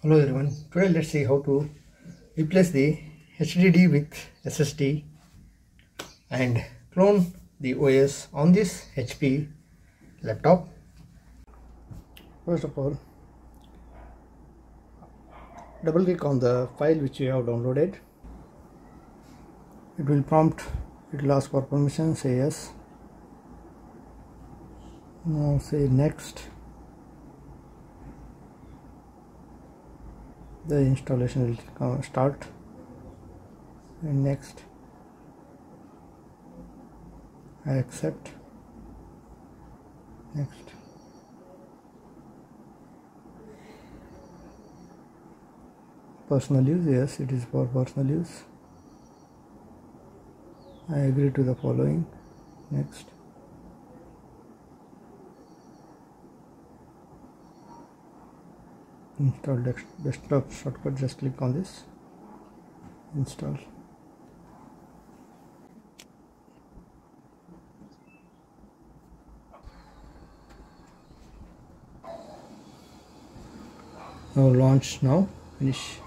Hello everyone. Today let's see how to replace the HDD with SSD and clone the OS on this HP laptop. First of all, double click on the file which you have downloaded. It will prompt, it will ask for permission, say yes. Now say next. The installation will start. And next I accept. Next. Personal use yes it is for personal use. I agree to the following. Next Hmm, install desktop shortcut just click on this. Install. Now launch now finish.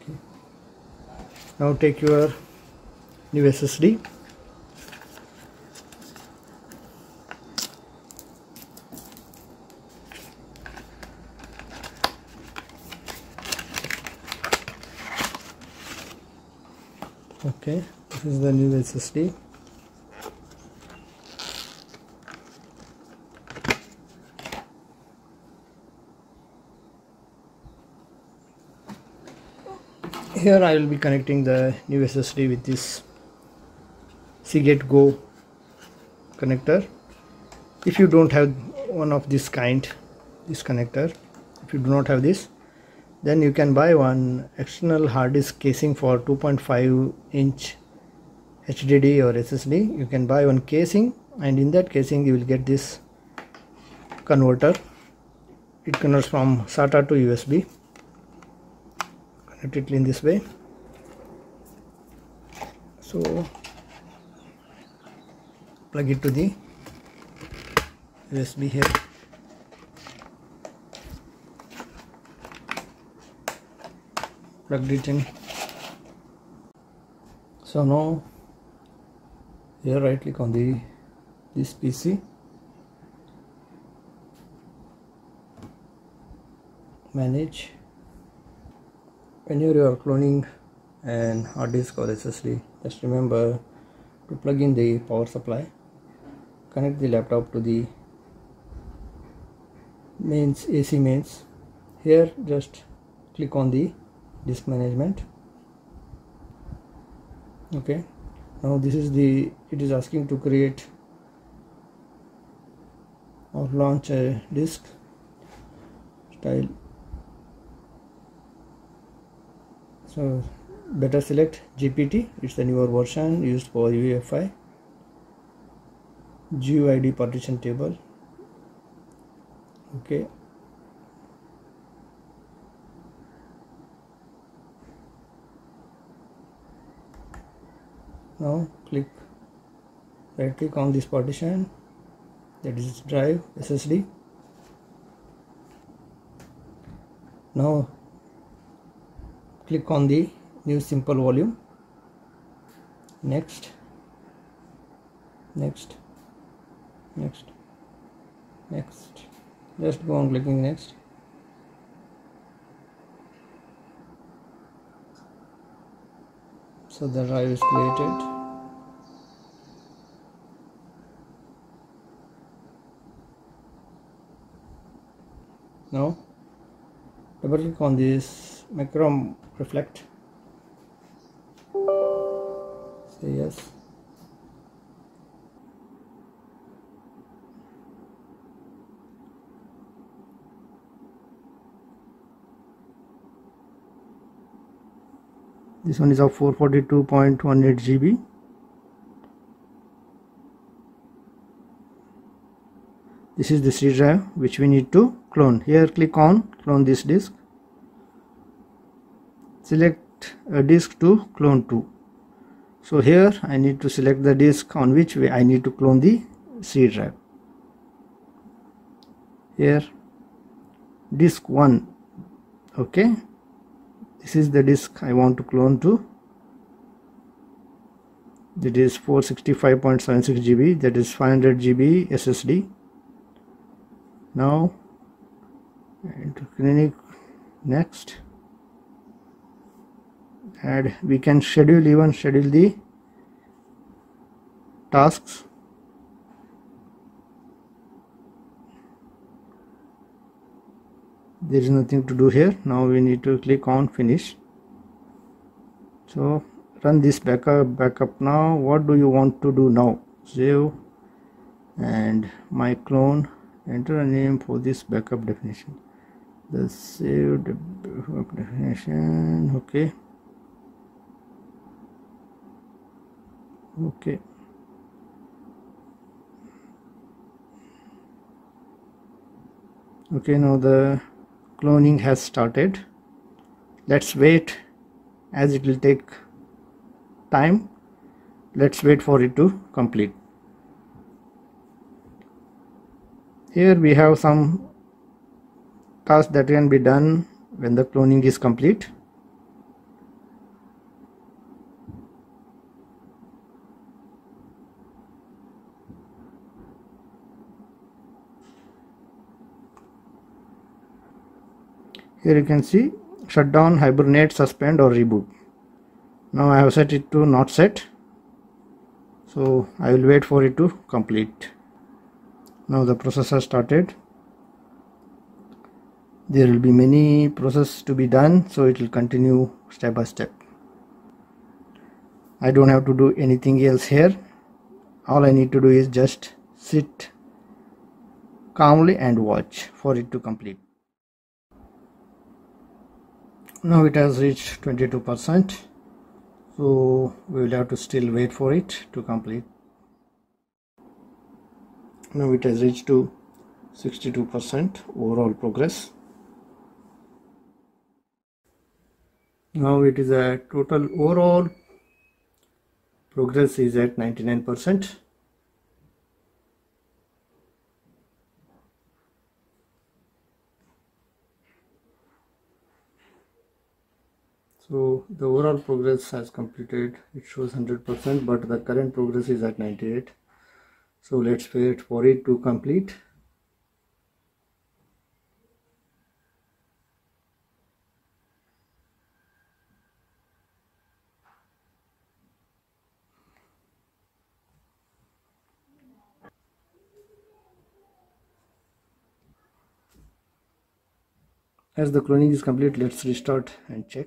Okay. now take your new SSD okay this is the new SSD here I will be connecting the new SSD with this Seagate Go connector. If you don't have one of this kind this connector if you do not have this then you can buy one external hard disk casing for 2.5 inch HDD or SSD you can buy one casing and in that casing you will get this converter. It converts from SATA to USB connect it in this way. So plug it to the USB here. Plugged it in. So now here right click on the this PC manage. Whenever you are cloning an hard disk or SSD just remember to plug in the power supply. Connect the laptop to the mains AC mains. Here just click on the disk management. Okay now this is the it is asking to create or launch a disk style. So better select GPT it's the newer version used for UEFI GUID partition table. Okay now click right click on this partition that is drive SSD now click on the new simple volume. Next next next next. Just go on clicking next. So the drive is created now double click on this Macrium Reflect. Say yes. This one is of 442.18 GB this is the C drive which we need to clone. Here click on clone this disk. Select a disk to clone to. So here I need to select the disk on which way I need to clone the C drive here disk 1 okay. This is the disk I want to clone to. It is 465.76 GB that is 500 GB SSD now into clinic next? And we can schedule even schedule the tasks? There is nothing to do here. Now we need to click on finish. So run this backup backup now. What do you want to do now? Save and my clone enter a name for this backup definition. The saved definition okay. Okay. Okay now the cloning has started. Let's wait. As it will take time let's wait for it to complete here we have some tasks that can be done when the cloning is complete. Here you can see shutdown hibernate suspend or reboot. Now I have set it to not set. So I will wait for it to complete now the process has started. There will be many process to be done so it will continue step by step. I don't have to do anything else here. All I need to do is just sit calmly and watch for it to complete. Now it has reached 22 percent so we will have to still wait for it to complete now it has reached to 62 percent overall progress. Now it is a total overall progress is at 99 percent. So the overall progress has completed. It shows 100% but the current progress is at 98 so let's wait for it to complete. As the cloning is complete let's restart and check.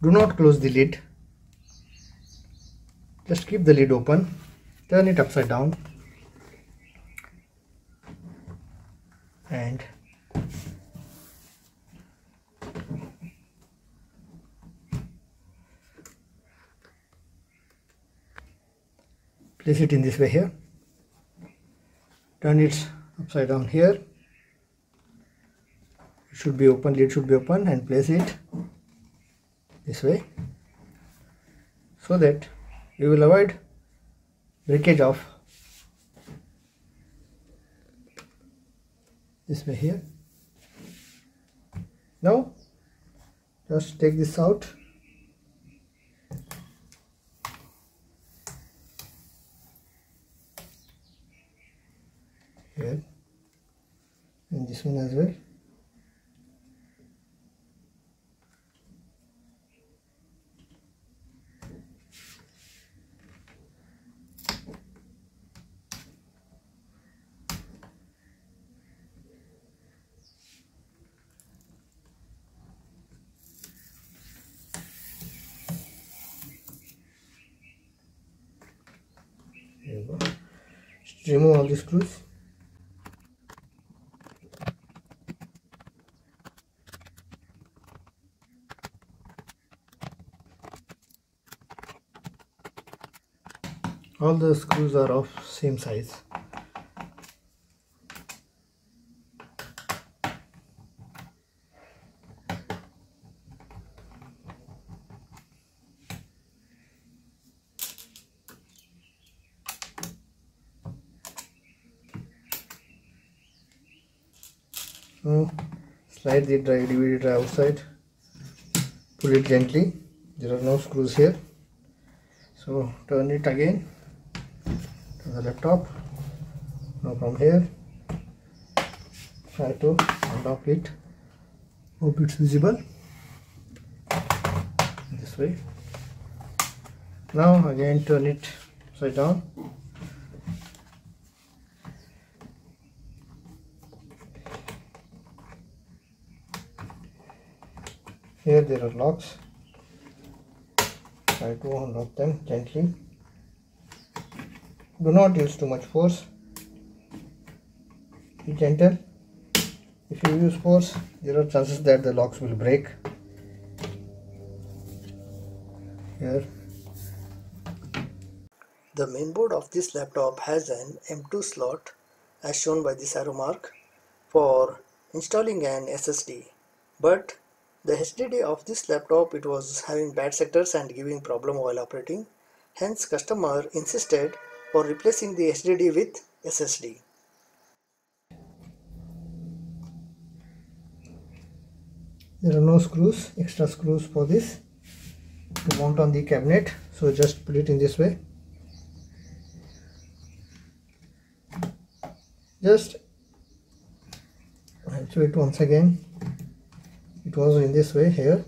Do not close the lid. Just keep the lid open turn it upside down. And place it in this way here. Turn it upside down here. It should be open lid should be open and place it this way so that we will avoid breakage of this way here. Now just take this out. Here. And this one as well There you go. Just remove all the screws. All the screws are of same size. So slide the dry DVD drive outside. Pull it gently. There are no screws here. So turn it again. To the laptop. Now from here. Try to unlock it. Hope it's visible. This way. Now again turn it upside down there are locks try to unlock them gently. Do not use too much force. Be gentle. If you use force there are chances that the locks will break. Here. The mainboard of this laptop has an M2 slot as shown by this arrow mark for installing an SSD but the HDD of this laptop it was having bad sectors and giving problem while operating. Hence customer insisted for replacing the HDD with SSD. There are no screws, extra screws for this to mount on the cabinet. So just put it in this way. Just I'll show it once again it was in this way here.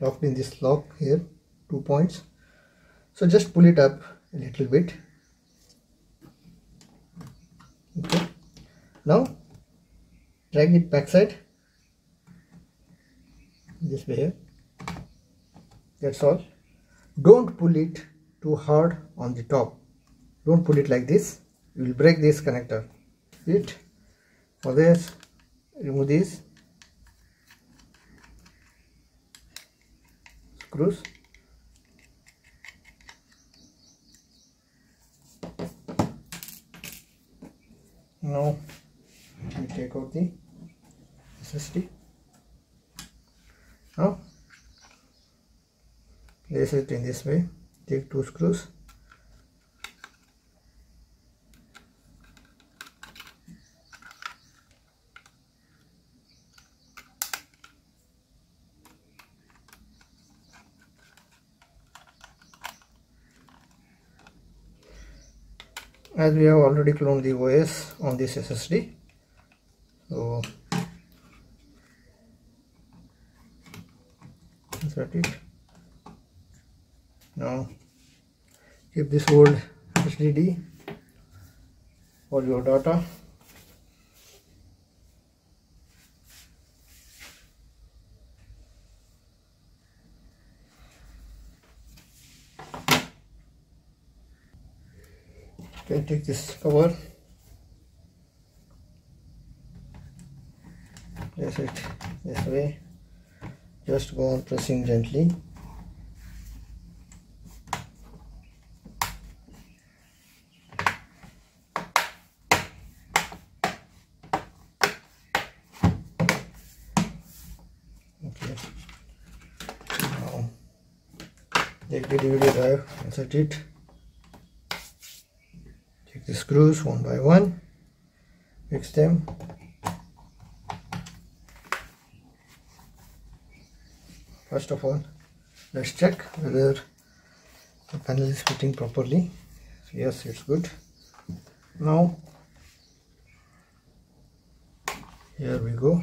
Locked in this lock here two points. So just pull it up a little bit. Okay. Now drag it backside this way here. That's all. Don't pull it too hard on the top. Don't pull it like this. You will break this connector. It for this remove these screws now we take out the SSD now place it in this way. Take two screws as we have already cloned the OS on this SSD so insert it. Now keep this old HDD for your data okay take this cover. Place it this way. Just go on pressing gently. Okay. Now take the DVD drive insert it the screws one by one. Fix them. First of all let's check whether the panel is fitting properly. Yes it's good. Now here we go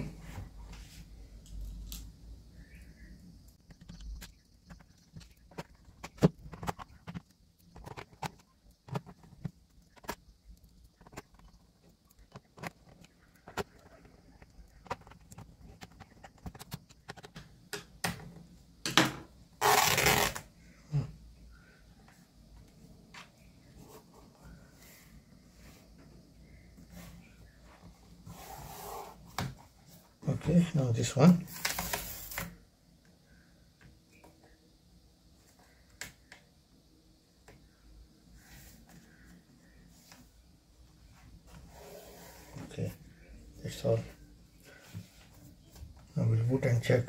okay now this one. Okay that's all. Now we'll boot and check